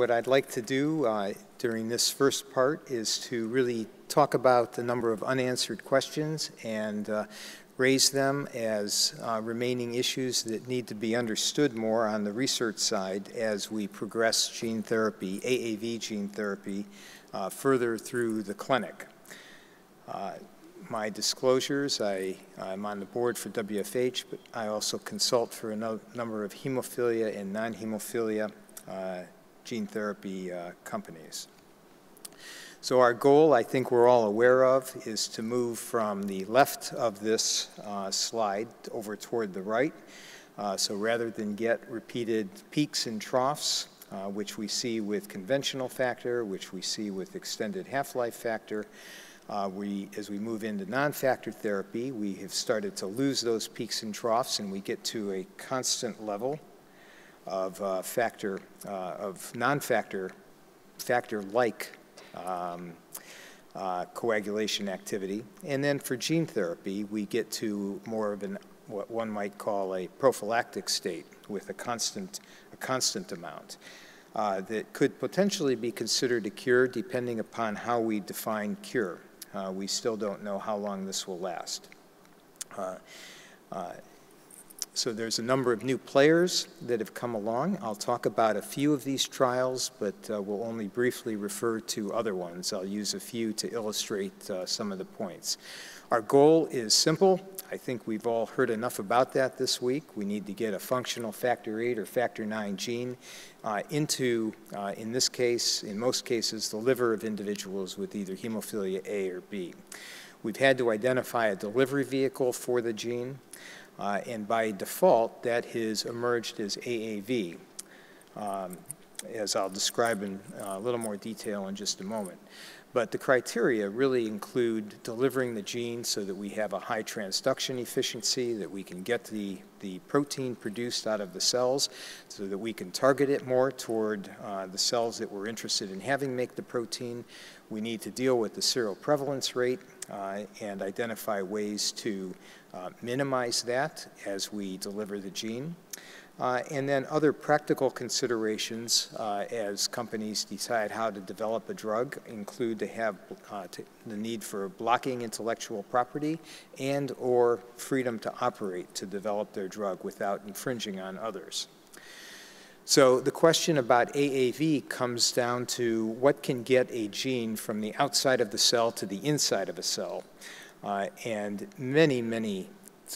what I'd like to do uh, during this first part is to really talk about the number of unanswered questions and uh, raise them as uh, remaining issues that need to be understood more on the research side as we progress gene therapy, AAV gene therapy, uh, further through the clinic. Uh, my disclosures, I, I'm on the board for WFH, but I also consult for a no, number of hemophilia and non-hemophilia uh, gene therapy uh, companies. So our goal, I think we're all aware of, is to move from the left of this uh, slide over toward the right. Uh, so rather than get repeated peaks and troughs, uh, which we see with conventional factor, which we see with extended half-life factor, uh, we, as we move into non-factor therapy, we have started to lose those peaks and troughs, and we get to a constant level of uh, factor, uh, of non-factor, factor-like um, uh, coagulation activity. And then for gene therapy, we get to more of an, what one might call a prophylactic state with a constant, a constant amount. Uh, that could potentially be considered a cure depending upon how we define cure. Uh, we still don't know how long this will last. Uh, uh, so there's a number of new players that have come along. I'll talk about a few of these trials, but uh, will only briefly refer to other ones. I'll use a few to illustrate uh, some of the points. Our goal is simple. I think we've all heard enough about that this week. We need to get a functional factor VIII or factor IX gene uh, into, uh, in this case, in most cases, the liver of individuals with either hemophilia A or B. We've had to identify a delivery vehicle for the gene. Uh, and by default, that has emerged as AAV, um, as I'll describe in uh, a little more detail in just a moment. But the criteria really include delivering the gene so that we have a high transduction efficiency, that we can get the, the protein produced out of the cells, so that we can target it more toward uh, the cells that we're interested in having make the protein. We need to deal with the seroprevalence rate uh, and identify ways to uh, minimize that as we deliver the gene. Uh, and then other practical considerations uh, as companies decide how to develop a drug include to have uh, to the need for blocking intellectual property and or freedom to operate to develop their drug without infringing on others. So the question about AAV comes down to what can get a gene from the outside of the cell to the inside of a cell. Uh, and many, many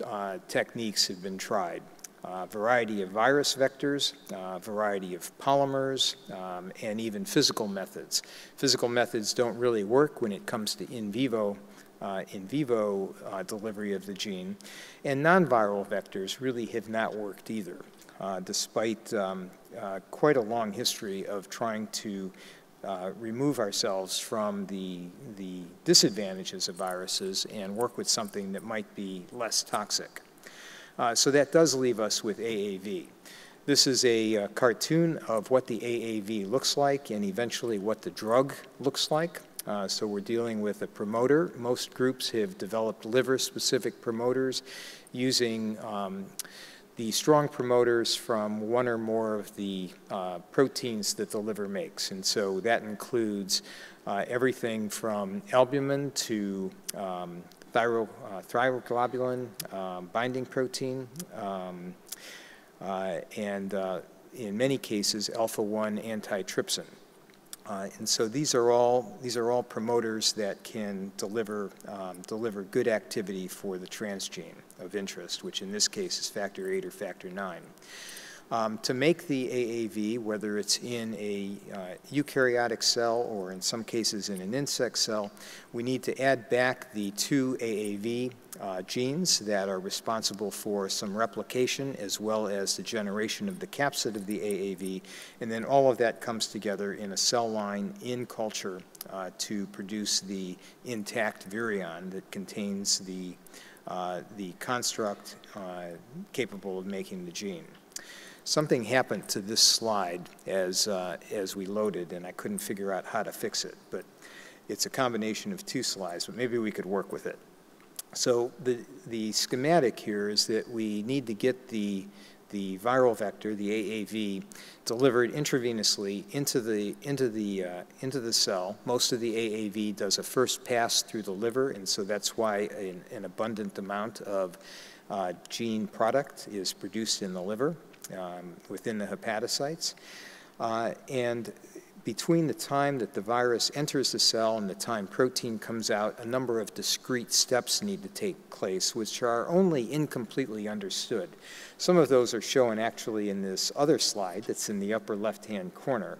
uh, techniques have been tried. A uh, variety of virus vectors, uh, variety of polymers, um, and even physical methods. Physical methods don't really work when it comes to in vivo uh, in vivo uh, delivery of the gene. And non-viral vectors really have not worked either, uh, despite um, quite a long history of trying to uh, remove ourselves from the, the disadvantages of viruses and work with something that might be less toxic. Uh, so that does leave us with AAV. This is a uh, cartoon of what the AAV looks like and eventually what the drug looks like. Uh, so we're dealing with a promoter. Most groups have developed liver-specific promoters using um, the strong promoters from one or more of the uh, proteins that the liver makes. And so that includes uh, everything from albumin to um, thyro, uh, thyroglobulin um, binding protein, um, uh, and uh, in many cases, alpha-1 antitrypsin. Uh, and so these are all these are all promoters that can deliver um, deliver good activity for the transgene of interest, which in this case is factor eight or factor nine. Um, to make the AAV, whether it's in a uh, eukaryotic cell or in some cases in an insect cell, we need to add back the two AAV uh, genes that are responsible for some replication as well as the generation of the capsid of the AAV. And then all of that comes together in a cell line in culture uh, to produce the intact virion that contains the, uh, the construct uh, capable of making the gene. Something happened to this slide as, uh, as we loaded, and I couldn't figure out how to fix it. But it's a combination of two slides, but maybe we could work with it. So the, the schematic here is that we need to get the, the viral vector, the AAV, delivered intravenously into the, into the, uh, into the cell. Most of the AAV does a first pass through the liver, and so that's why an, an abundant amount of uh, gene product is produced in the liver um, within the hepatocytes. Uh, and between the time that the virus enters the cell and the time protein comes out, a number of discrete steps need to take place, which are only incompletely understood. Some of those are shown actually in this other slide that's in the upper left-hand corner.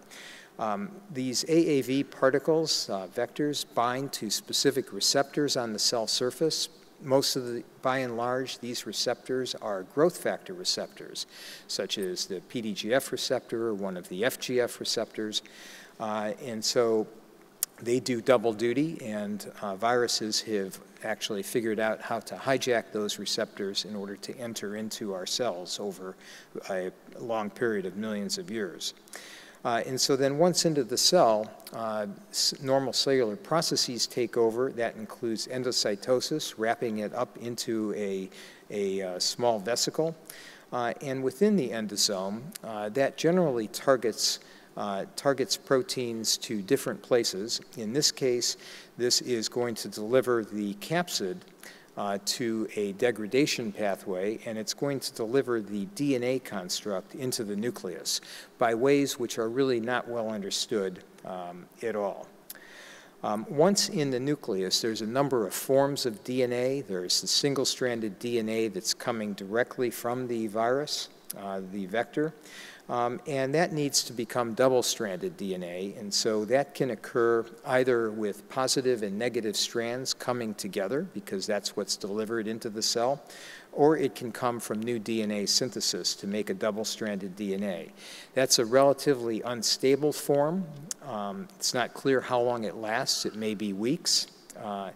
Um, these AAV particles, uh, vectors, bind to specific receptors on the cell surface, most of the, by and large, these receptors are growth factor receptors, such as the PDGF receptor or one of the FGF receptors. Uh, and so they do double duty, and uh, viruses have actually figured out how to hijack those receptors in order to enter into our cells over a long period of millions of years. Uh, and so then once into the cell, uh, normal cellular processes take over. That includes endocytosis, wrapping it up into a, a uh, small vesicle. Uh, and within the endosome, uh, that generally targets, uh, targets proteins to different places. In this case, this is going to deliver the capsid uh, to a degradation pathway, and it's going to deliver the DNA construct into the nucleus by ways which are really not well understood um, at all. Um, once in the nucleus, there's a number of forms of DNA. There's the single-stranded DNA that's coming directly from the virus, uh, the vector. Um, and that needs to become double-stranded DNA, and so that can occur either with positive and negative strands coming together, because that's what's delivered into the cell, or it can come from new DNA synthesis to make a double-stranded DNA. That's a relatively unstable form. Um, it's not clear how long it lasts. It may be weeks. Uh,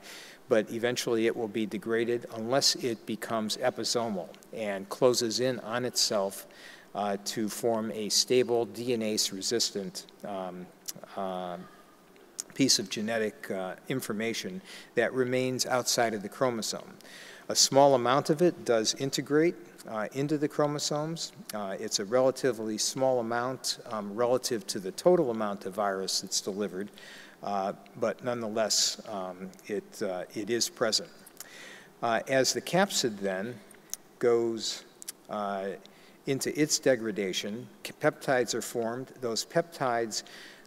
but eventually it will be degraded unless it becomes episomal and closes in on itself uh, to form a stable DNase-resistant um, uh, piece of genetic uh, information that remains outside of the chromosome. A small amount of it does integrate uh, into the chromosomes. Uh, it's a relatively small amount um, relative to the total amount of virus that's delivered, uh, but nonetheless, um, it, it is present. as the capsid then goes into its degradation, peptides are formed. Those peptides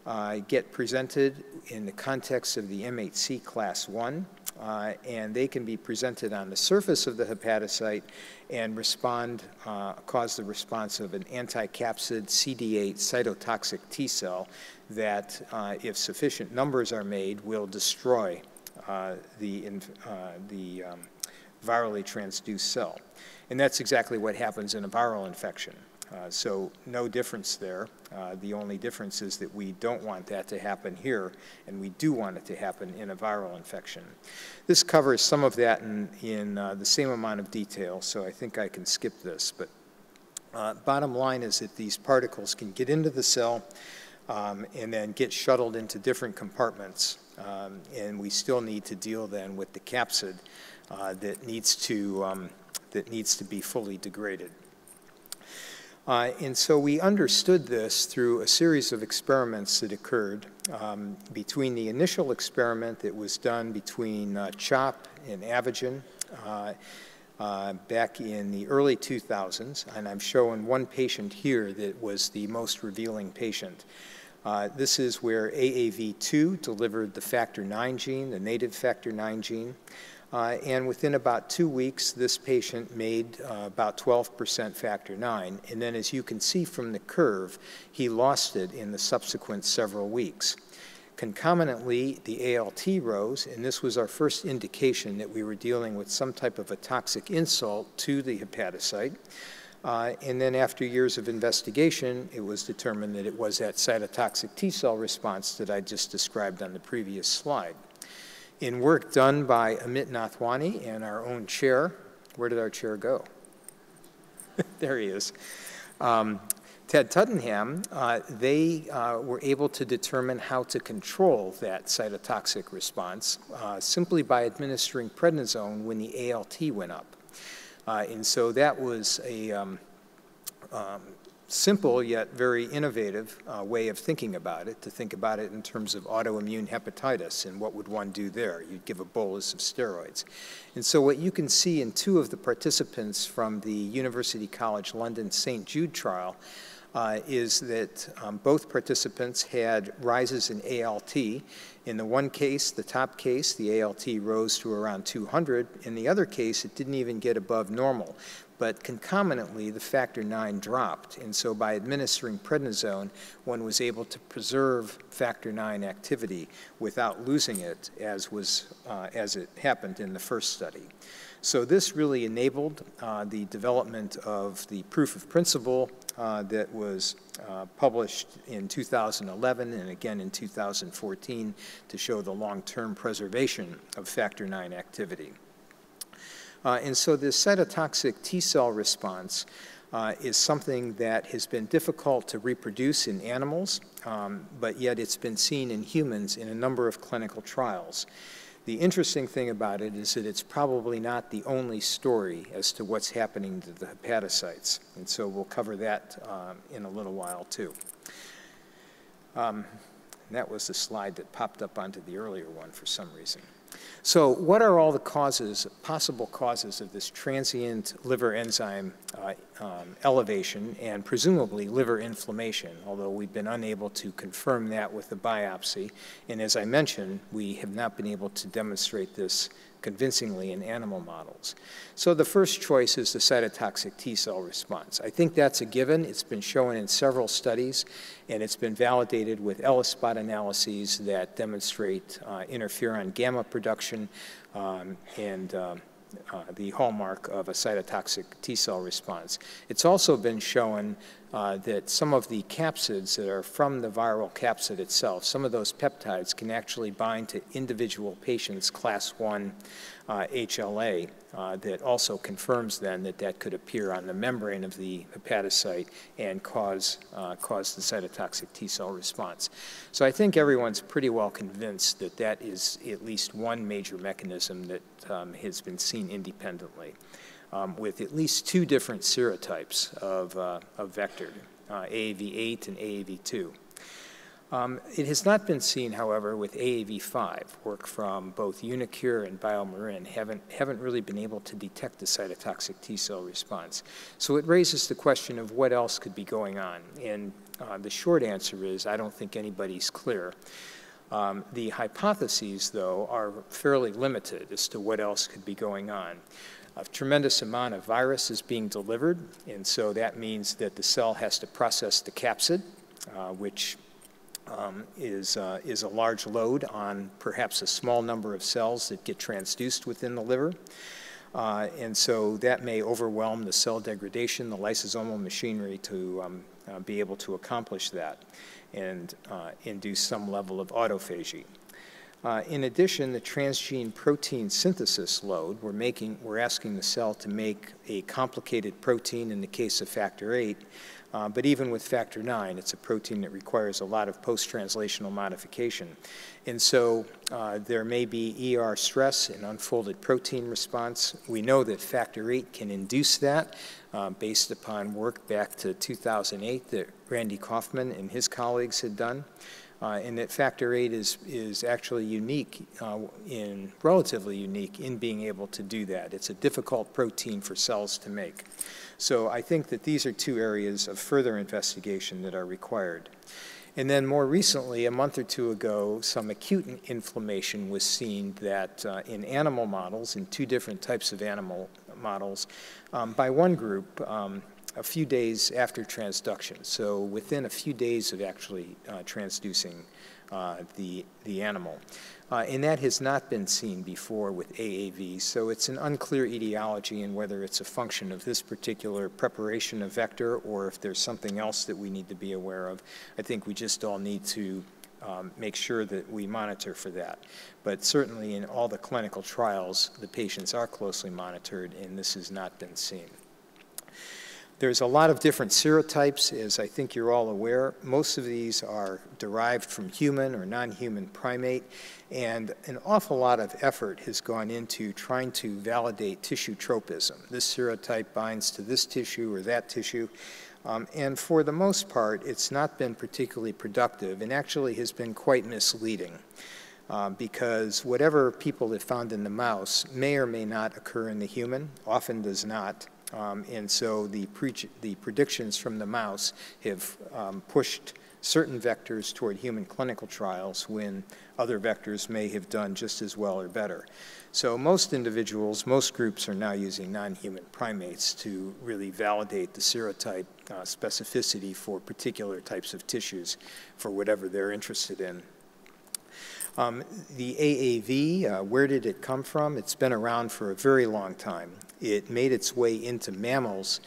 uh, get presented in the context of the M8C class 1, uh, and they can be presented on the surface of the hepatocyte and respond, uh, cause the response of an anti-capsid CD8 cytotoxic T cell that, uh, if sufficient numbers are made, will destroy uh, the, uh, the um, virally transduced cell. And that's exactly what happens in a viral infection. Uh, so no difference there. Uh, the only difference is that we don't want that to happen here, and we do want it to happen in a viral infection. This covers some of that in, in uh, the same amount of detail, so I think I can skip this. But uh, bottom line is that these particles can get into the cell um, and then get shuttled into different compartments, um, and we still need to deal then with the capsid uh, that needs to um, that needs to be fully degraded. Uh, and so we understood this through a series of experiments that occurred um, between the initial experiment that was done between uh, CHOP and Avogen uh, uh, back in the early 2000s, and I'm showing one patient here that was the most revealing patient. Uh, this is where AAV2 delivered the factor 9 gene, the native factor 9 gene. Uh, and within about two weeks, this patient made uh, about 12% factor 9. And then as you can see from the curve, he lost it in the subsequent several weeks. Concomitantly, the ALT rose, and this was our first indication that we were dealing with some type of a toxic insult to the hepatocyte. Uh, and then after years of investigation, it was determined that it was that cytotoxic T cell response that I just described on the previous slide in work done by Amit Nathwani and our own chair. Where did our chair go? there he is. Um, Ted Tuddenham, uh, they uh, were able to determine how to control that cytotoxic response uh, simply by administering prednisone when the ALT went up. Uh, and so that was a, um, um, simple yet very innovative uh, way of thinking about it, to think about it in terms of autoimmune hepatitis and what would one do there. You'd give a bolus of steroids. And so what you can see in two of the participants from the University College London St. Jude trial uh, is that um, both participants had rises in ALT. In the one case, the top case, the ALT rose to around 200. In the other case, it didn't even get above normal but concomitantly the factor IX dropped. And so by administering prednisone, one was able to preserve factor IX activity without losing it as, was, uh, as it happened in the first study. So this really enabled uh, the development of the proof of principle uh, that was uh, published in 2011 and again in 2014 to show the long-term preservation of factor IX activity. Uh, and so this cytotoxic T cell response uh, is something that has been difficult to reproduce in animals, um, but yet it's been seen in humans in a number of clinical trials. The interesting thing about it is that it's probably not the only story as to what's happening to the hepatocytes. And so we'll cover that um, in a little while too. Um, that was the slide that popped up onto the earlier one for some reason. So what are all the causes, possible causes of this transient liver enzyme uh, um, elevation and presumably liver inflammation, although we've been unable to confirm that with the biopsy. And as I mentioned, we have not been able to demonstrate this convincingly in animal models. So the first choice is the cytotoxic T cell response. I think that's a given. It's been shown in several studies, and it's been validated with ELISpot analyses that demonstrate uh, interferon gamma production um, and um, uh, the hallmark of a cytotoxic T cell response. It's also been shown uh, that some of the capsids that are from the viral capsid itself, some of those peptides can actually bind to individual patients' class 1 uh, HLA uh, that also confirms then that that could appear on the membrane of the hepatocyte and cause, uh, cause the cytotoxic T cell response. So I think everyone's pretty well convinced that that is at least one major mechanism that um, has been seen independently um, with at least two different serotypes of, uh, of vector, uh, AAV8 and AAV2. Um, it has not been seen, however, with AAV5. Work from both Unicure and BioMarin haven't, haven't really been able to detect the cytotoxic T cell response. So it raises the question of what else could be going on. And uh, the short answer is I don't think anybody's clear. Um, the hypotheses, though, are fairly limited as to what else could be going on. A tremendous amount of virus is being delivered, and so that means that the cell has to process the capsid, uh, which um, is, uh, is a large load on perhaps a small number of cells that get transduced within the liver. Uh, and so that may overwhelm the cell degradation, the lysosomal machinery to um, uh, be able to accomplish that and uh, induce some level of autophagy. Uh, in addition, the transgene protein synthesis load, we're, making, we're asking the cell to make a complicated protein in the case of factor VIII, uh, but even with factor IX, it's a protein that requires a lot of post-translational modification. And so uh, there may be ER stress and unfolded protein response. We know that factor VIII can induce that uh, based upon work back to 2008 that Randy Kaufman and his colleagues had done. Uh, and that factor VIII is, is actually unique, uh, in, relatively unique in being able to do that. It's a difficult protein for cells to make. So I think that these are two areas of further investigation that are required. And then more recently, a month or two ago, some acute inflammation was seen that uh, in animal models, in two different types of animal models, um, by one group, um, a few days after transduction. So within a few days of actually uh, transducing uh, the, the animal. Uh, and that has not been seen before with AAV, so it's an unclear etiology and whether it's a function of this particular preparation of vector or if there's something else that we need to be aware of. I think we just all need to um, make sure that we monitor for that. But certainly in all the clinical trials, the patients are closely monitored and this has not been seen. There's a lot of different serotypes, as I think you're all aware. Most of these are derived from human or non-human primate, and an awful lot of effort has gone into trying to validate tissue tropism. This serotype binds to this tissue or that tissue. Um, and for the most part, it's not been particularly productive and actually has been quite misleading. Uh, because whatever people have found in the mouse may or may not occur in the human, often does not. Um, and so the, the, predictions from the mouse have um, pushed certain vectors toward human clinical trials when other vectors may have done just as well or better. So most individuals, most groups are now using non-human primates to really validate the serotype uh, specificity for particular types of tissues for whatever they're interested in. Um, the AAV, uh, where did it come from? It's been around for a very long time. It made its way into mammals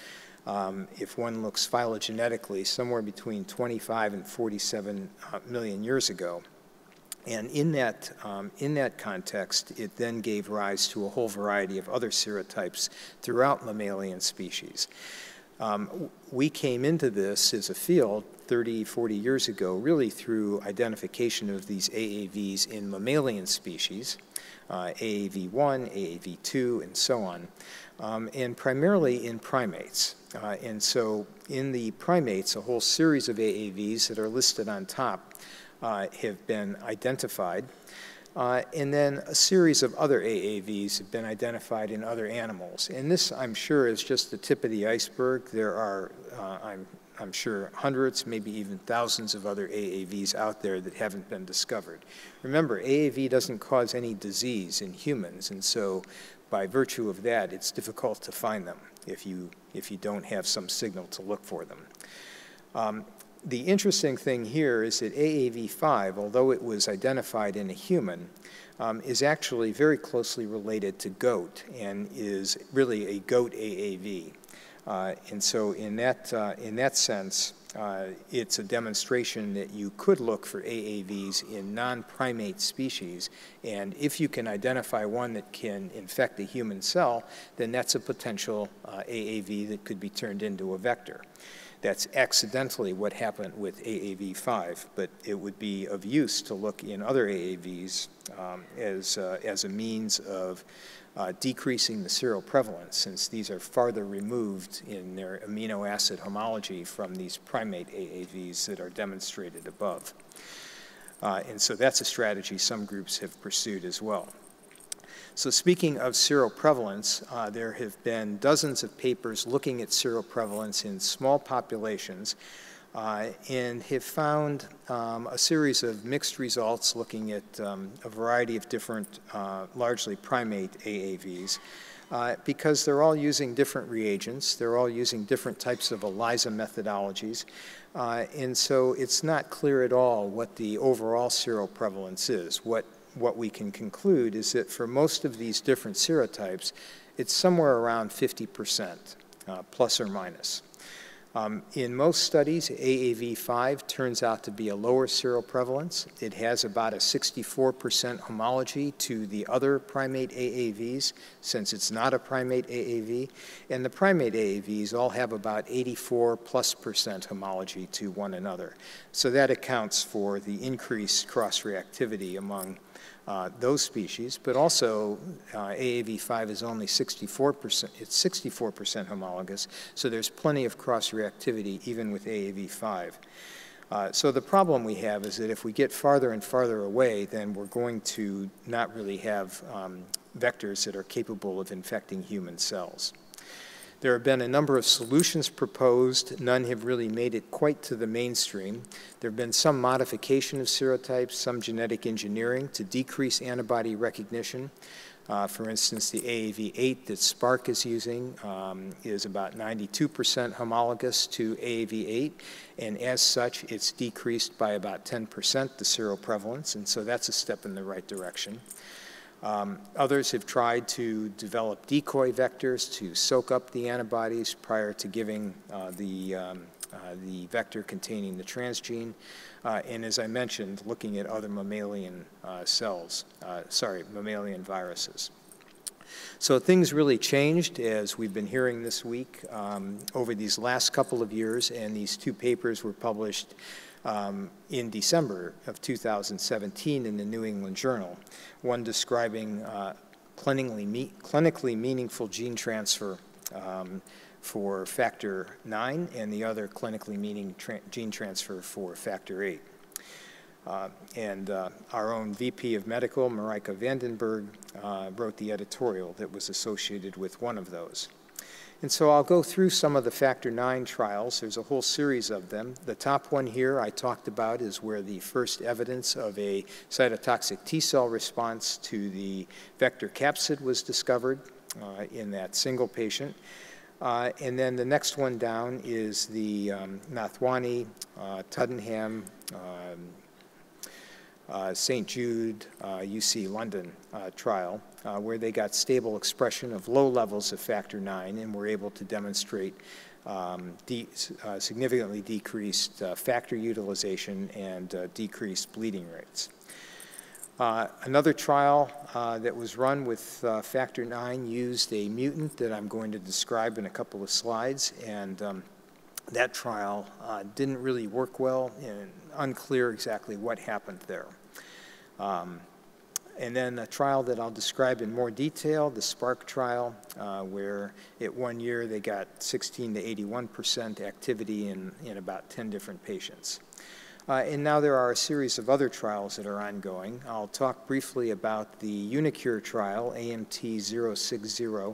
um, if one looks phylogenetically, somewhere between 25 and 47 uh, million years ago. And in that, um, in that context, it then gave rise to a whole variety of other serotypes throughout mammalian species. Um, we came into this as a field 30, 40 years ago, really through identification of these AAVs in mammalian species, uh, AAV1, AAV2, and so on, um, and primarily in primates. Uh, and so in the primates, a whole series of AAVs that are listed on top uh, have been identified. Uh, and then a series of other AAVs have been identified in other animals. And this, I'm sure, is just the tip of the iceberg. There are, uh, I'm, I'm sure, hundreds, maybe even thousands of other AAVs out there that haven't been discovered. Remember, AAV doesn't cause any disease in humans, and so by virtue of that, it's difficult to find them if you, if you don't have some signal to look for them. Um, the interesting thing here is that AAV5, although it was identified in a human, um, is actually very closely related to goat and is really a goat AAV. Uh, and so in that, uh, in that sense, uh, it's a demonstration that you could look for AAVs in non-primate species, and if you can identify one that can infect a human cell, then that's a potential uh, AAV that could be turned into a vector. That's accidentally what happened with AAV5, but it would be of use to look in other AAVs um, as, uh, as a means of uh, decreasing the seroprevalence since these are farther removed in their amino acid homology from these primate AAVs that are demonstrated above. Uh, and so that's a strategy some groups have pursued as well. So speaking of seroprevalence, uh, there have been dozens of papers looking at seroprevalence in small populations uh, and have found um, a series of mixed results looking at um, a variety of different, uh, largely primate AAVs. Uh, because they're all using different reagents, they're all using different types of ELISA methodologies, uh, and so it's not clear at all what the overall seroprevalence is. What, what we can conclude is that for most of these different serotypes, it's somewhere around 50 percent, uh, plus or minus. Um, in most studies, AAV5 turns out to be a lower seroprevalence. It has about a 64% homology to the other primate AAVs, since it's not a primate AAV. And the primate AAVs all have about 84 plus percent homology to one another. So that accounts for the increased cross-reactivity among uh, those species, but also uh, AAV5 is only 64%, it's 64% homologous, so there's plenty of cross-reactivity even with AAV5. Uh, so the problem we have is that if we get farther and farther away, then we're going to not really have um, vectors that are capable of infecting human cells. There have been a number of solutions proposed. None have really made it quite to the mainstream. There have been some modification of serotypes, some genetic engineering to decrease antibody recognition. Uh, for instance, the AAV8 that Spark is using um, is about 92% homologous to AAV8, and as such, it's decreased by about 10% the seroprevalence, and so that's a step in the right direction. Um, others have tried to develop decoy vectors to soak up the antibodies prior to giving uh, the, um, uh, the vector containing the transgene. Uh, and as I mentioned, looking at other mammalian uh, cells, uh, sorry, mammalian viruses. So things really changed as we've been hearing this week um, over these last couple of years, and these two papers were published um, in December of 2017 in the New England Journal, one describing uh, clinically, me clinically, meaningful gene transfer um, for factor 9 and the other clinically meaning tra gene transfer for factor 8. Uh, and uh, our own VP of Medical, Marika Vandenberg, uh, wrote the editorial that was associated with one of those. And so I'll go through some of the factor nine trials. There's a whole series of them. The top one here I talked about is where the first evidence of a cytotoxic T cell response to the vector capsid was discovered uh, in that single patient. Uh, and then the next one down is the um, Nathwani, uh, Tuddenham, um, uh, St. Jude, UC uh, London uh, where they got stable expression of low levels of factor IX and were able to demonstrate um, de uh, significantly decreased uh, factor utilization and uh, decreased bleeding rates. another trial that was run with factor IX used a mutant that I'm going to describe in a couple of slides, and um, that trial didn't really work well and unclear exactly what happened there. Um, and then a trial that I'll describe in more detail, the SPARK trial, uh, where at one year they got 16 to 81 percent activity in, in about 10 different patients. Uh, and now there are a series of other trials that are ongoing. I'll talk briefly about the Unicure trial, AMT 060, uh,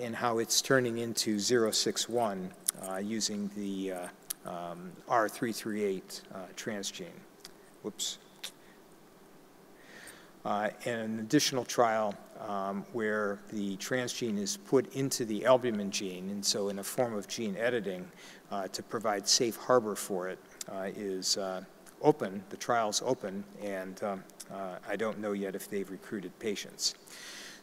and how it's turning into 061 uh, using the uh, um, R338 uh, transgene. Whoops. Uh, and an additional trial um, where the transgene is put into the albumin gene, and so in a form of gene editing uh, to provide safe harbor for it uh, is uh, open. The trial's open, and um, uh, I don't know yet if they've recruited patients.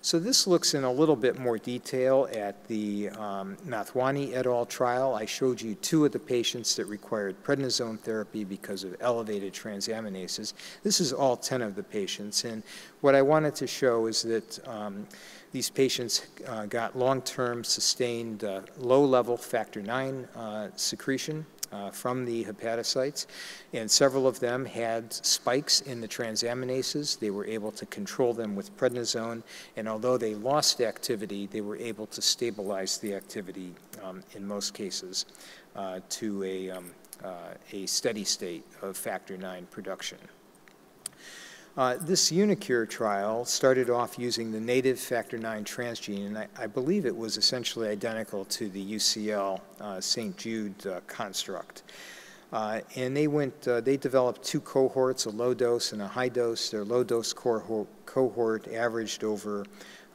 So this looks in a little bit more detail at the um, et al. trial. I showed you two of the patients that required prednisone therapy because of elevated transaminases. This is all 10 of the patients. And what I wanted to show is that um, these patients uh, got long-term sustained uh, low-level factor IX uh, secretion uh, from the hepatocytes, and several of them had spikes in the transaminases. They were able to control them with prednisone, and although they lost activity, they were able to stabilize the activity um, in most cases uh, to a, um, uh, a steady state of factor IX production. Uh, this Unicure trial started off using the native factor IX transgene, and I, I believe it was essentially identical to the UCL uh, St. Jude uh, construct. Uh, and they went, uh, they developed two cohorts, a low dose and a high dose. Their low dose cohort, averaged over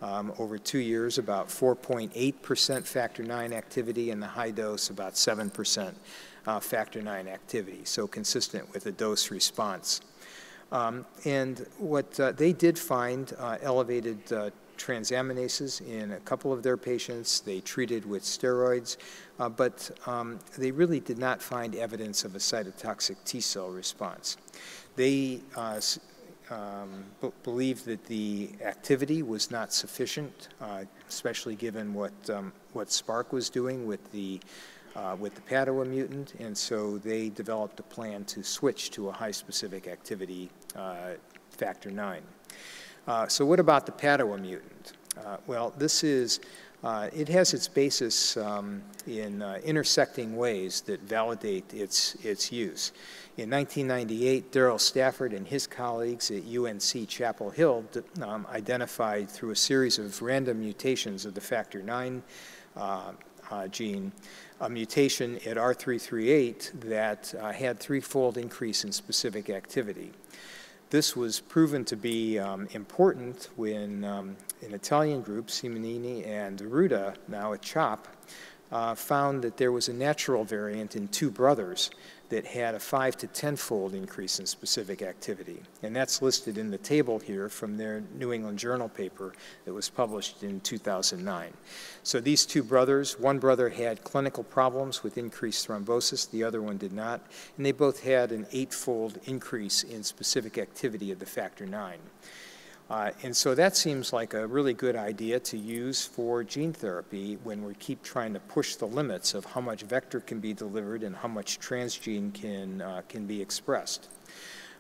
um, over two years about 4.8% factor IX activity, and the high dose about 7% uh, factor IX activity, so consistent with a dose response. Um, and what uh, they did find uh, elevated uh, transaminases in a couple of their patients. They treated with steroids, uh, but um, they really did not find evidence of a cytotoxic T cell response. They uh, um, believed that the activity was not sufficient, uh, especially given what, um, what Spark was doing with the uh, with the Padua mutant, and so they developed a plan to switch to a high specific activity uh, factor 9. Uh, so what about the Padua mutant? Uh, well, this is, uh, it has its basis um, in uh, intersecting ways that validate its, its use. In 1998, Darrell Stafford and his colleagues at UNC Chapel Hill um, identified through a series of random mutations of the factor 9 gene a mutation at R338 that uh, had threefold increase in specific activity. This was proven to be um, important when um, an Italian group, Simonini and Ruda, now at CHOP, uh, found that there was a natural variant in two brothers that had a five to tenfold increase in specific activity. And that's listed in the table here from their New England Journal paper that was published in 2009. So these two brothers, one brother had clinical problems with increased thrombosis, the other one did not, and they both had an eightfold increase in specific activity of the factor IX. Uh, and so that seems like a really good idea to use for gene therapy when we keep trying to push the limits of how much vector can be delivered and how much transgene can, uh, can be expressed.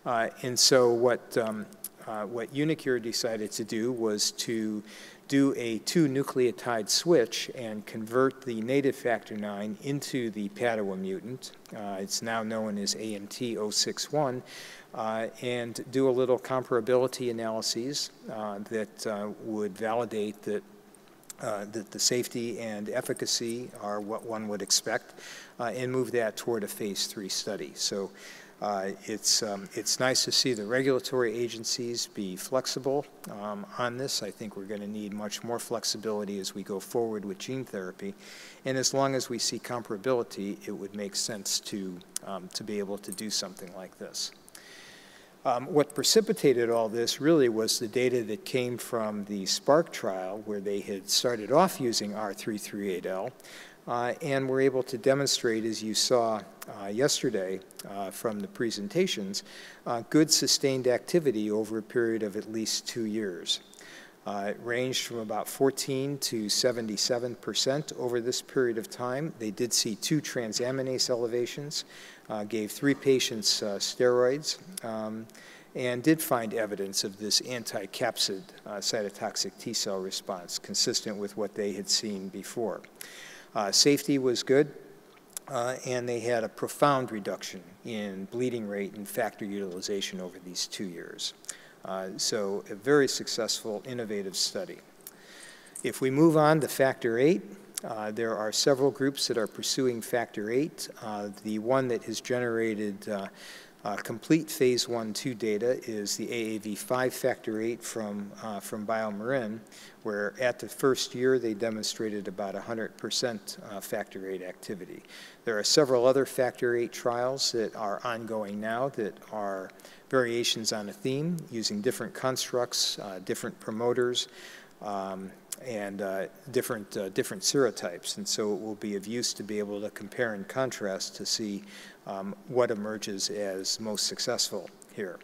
Uh, and so what um, uh, what Unicure decided to do was to do a two nucleotide switch and convert the native factor IX into the Padua mutant. Uh, it's now known as AMT061, uh, and do a little comparability analyses uh, that uh, would validate that uh, that the safety and efficacy are what one would expect, uh, and move that toward a phase three study. So it's, um, it's nice to see the regulatory agencies be flexible um, on this. I think we're going to need much more flexibility as we go forward with gene therapy. And as long as we see comparability, it would make sense to, um, to be able to do something like this. Um, what precipitated all this really was the data that came from the SPARK trial, where they had started off using R338L, uh, and were able to demonstrate, as you saw uh, yesterday uh, from the presentations, uh, good sustained activity over a period of at least two years. Uh, it ranged from about 14 to 77 percent over this period of time. They did see two transaminase elevations, uh, gave three patients uh, steroids, um, and did find evidence of this anti-capsid uh, cytotoxic T cell response, consistent with what they had seen before. Uh, safety was good, uh, and they had a profound reduction in bleeding rate and factor utilization over these two years. Uh, so a very successful, innovative study. If we move on to factor eight, uh, there are several groups that are pursuing factor eight. Uh, the one that has generated uh, uh, complete phase one, two data is the AAV5 factor eight from, uh, from BioMarin, where at the first year they demonstrated about 100% uh, factor eight activity. There are several other factor eight trials that are ongoing now that are variations on a theme using different constructs, uh, different promoters, um, and uh, different, uh, different serotypes. And so it will be of use to be able to compare and contrast to see um, what emerges as most successful here.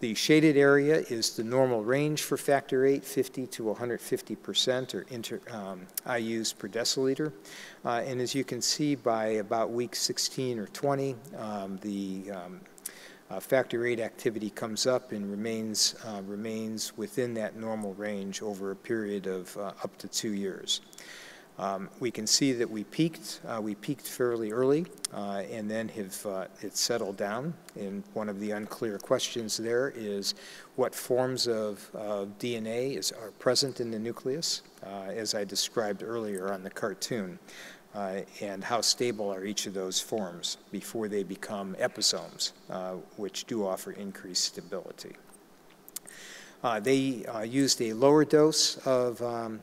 The shaded area is the normal range for factor VIII, 50 to 150 percent or inter, um, IUs per deciliter. Uh, and as you can see by about week 16 or 20, um, the um, uh, factor VIII activity comes up and remains, uh, remains within that normal range over a period of uh, up to two years. Um, we can see that we peaked. Uh, we peaked fairly early uh, and then have uh, it settled down. And one of the unclear questions there is what forms of DNA is, are present in the nucleus, uh, as I described earlier on the cartoon, uh, and how stable are each of those forms before they become episomes, uh, which do offer increased stability. they used a lower dose of um,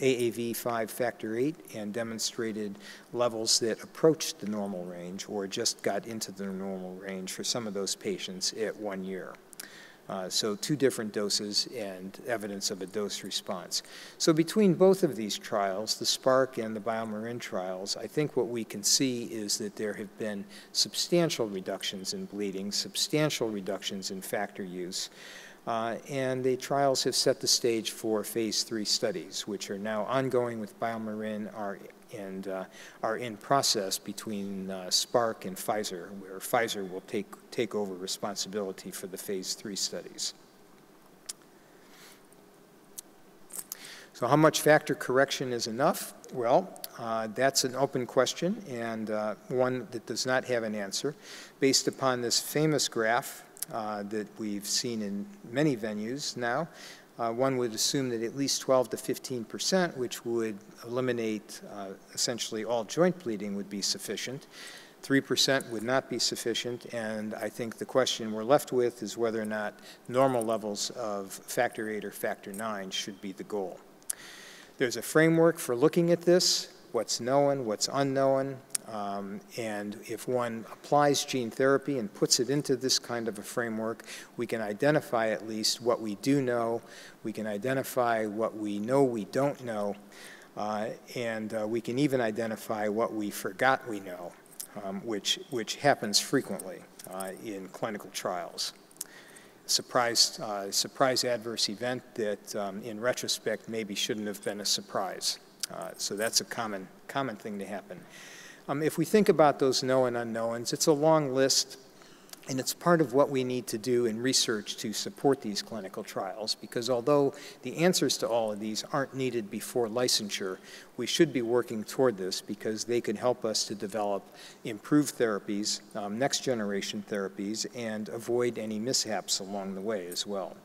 AAV5 factor VIII and demonstrated levels that approached the normal range or just got into the normal range for some of those patients at one year. Uh, so two different doses and evidence of a dose response. So between both of these trials, the SPARK and the BioMarin trials, I think what we can see is that there have been substantial reductions in bleeding, substantial reductions in factor use, uh, and the trials have set the stage for phase three studies, which are now ongoing with BioMarin are, and uh, are in process between uh, Spark and Pfizer, where Pfizer will take, take over responsibility for the phase three studies. So how much factor correction is enough? Well, uh, that's an open question and uh, one that does not have an answer. Based upon this famous graph uh, that we've seen in many venues now. Uh, one would assume that at least 12 to 15 percent, which would eliminate uh, essentially all joint bleeding, would be sufficient. 3 percent would not be sufficient, and I think the question we're left with is whether or not normal levels of factor 8 or factor 9 should be the goal. There's a framework for looking at this, what's known, what's unknown, um, and if one applies gene therapy and puts it into this kind of a framework, we can identify at least what we do know, we can identify what we know we don't know, uh, and uh, we can even identify what we forgot we know, um, which, which happens frequently uh, in clinical trials. Surprise, uh, surprise adverse event that um, in retrospect maybe shouldn't have been a surprise. Uh, so that's a common, common thing to happen. Um, if we think about those known unknowns, it's a long list. And it's part of what we need to do in research to support these clinical trials, because although the answers to all of these aren't needed before licensure, we should be working toward this because they could help us to develop improved therapies, um, next generation therapies, and avoid any mishaps along the way as well.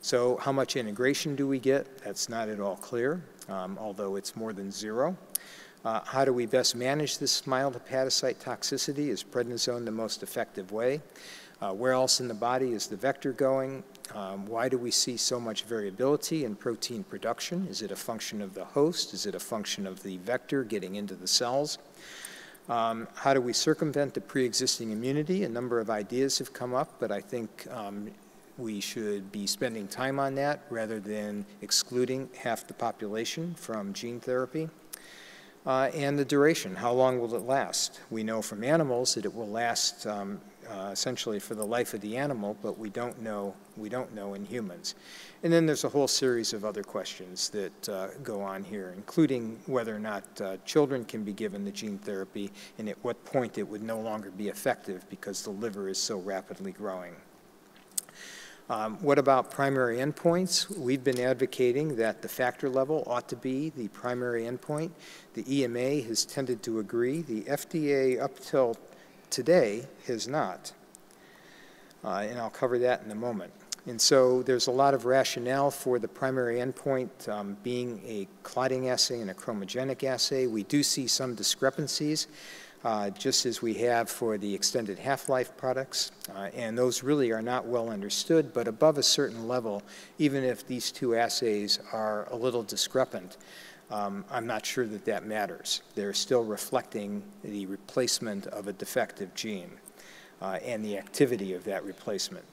So how much integration do we get? That's not at all clear, um, although it's more than zero. Uh, how do we best manage this mild hepatocyte toxicity? Is prednisone the most effective way? Uh, where else in the body is the vector going? Um, why do we see so much variability in protein production? Is it a function of the host? Is it a function of the vector getting into the cells? Um, how do we circumvent the pre-existing immunity? A number of ideas have come up, but I think um, we should be spending time on that rather than excluding half the population from gene therapy uh, and the duration. How long will it last? We know from animals that it will last um, uh, essentially for the life of the animal, but we don't know we don't know in humans. And then there's a whole series of other questions that uh, go on here, including whether or not uh, children can be given the gene therapy and at what point it would no longer be effective because the liver is so rapidly growing. Um, what about primary endpoints? We've been advocating that the factor level ought to be the primary endpoint. The EMA has tended to agree. The FDA, up till today, has not. Uh, and I'll cover that in a moment. And so there's a lot of rationale for the primary endpoint um, being a clotting assay and a chromogenic assay. We do see some discrepancies uh, just as we have for the extended half-life products. Uh, and those really are not well understood, but above a certain level, even if these two assays are a little discrepant, um, I'm not sure that that matters. They're still reflecting the replacement of a defective gene uh, and the activity of that replacement.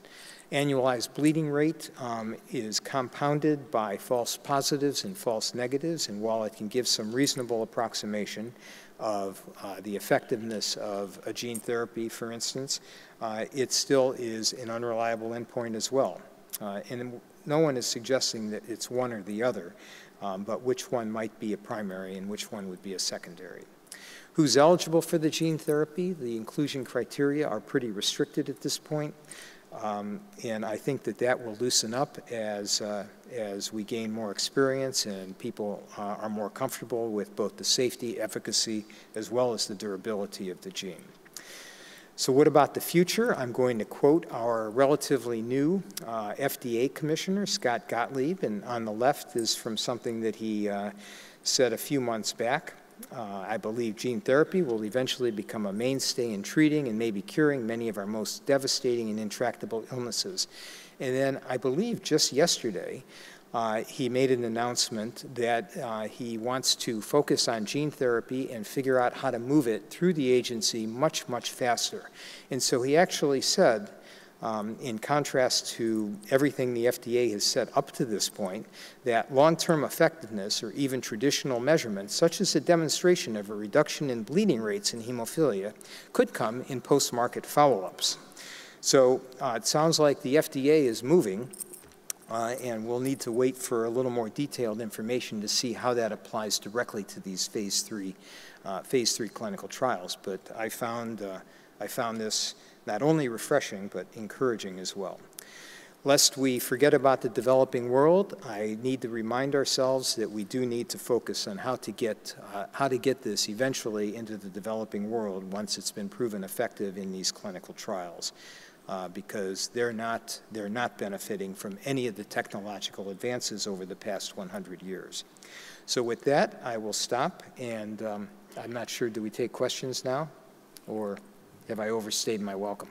Annualized bleeding rate um, is compounded by false positives and false negatives, and while it can give some reasonable approximation, of uh, the effectiveness of a gene therapy, for instance, uh, it still is an unreliable endpoint as well. Uh, and no one is suggesting that it's one or the other, um, but which one might be a primary and which one would be a secondary. Who's eligible for the gene therapy? The inclusion criteria are pretty restricted at this point. Um, and I think that that will loosen up as, uh, as we gain more experience and people uh, are more comfortable with both the safety, efficacy, as well as the durability of the gene. So what about the future? I'm going to quote our relatively new uh, FDA commissioner, Scott Gottlieb, and on the left is from something that he uh, said a few months back. Uh, I believe gene therapy will eventually become a mainstay in treating and maybe curing many of our most devastating and intractable illnesses. And then I believe just yesterday, uh, he made an announcement that uh, he wants to focus on gene therapy and figure out how to move it through the agency much, much faster. And so he actually said um, in contrast to everything the FDA has said up to this point, that long-term effectiveness or even traditional measurements, such as a demonstration of a reduction in bleeding rates in hemophilia, could come in post-market follow-ups. So uh, it sounds like the FDA is moving, uh, and we'll need to wait for a little more detailed information to see how that applies directly to these phase three, uh, phase three clinical trials. But I found, uh, I found this not only refreshing, but encouraging as well. Lest we forget about the developing world, I need to remind ourselves that we do need to focus on how to get, uh, how to get this eventually into the developing world once it's been proven effective in these clinical trials. Uh, because they're not, they're not benefiting from any of the technological advances over the past 100 years. So with that, I will stop, and um, I'm not sure, do we take questions now? Or have I overstayed my welcome?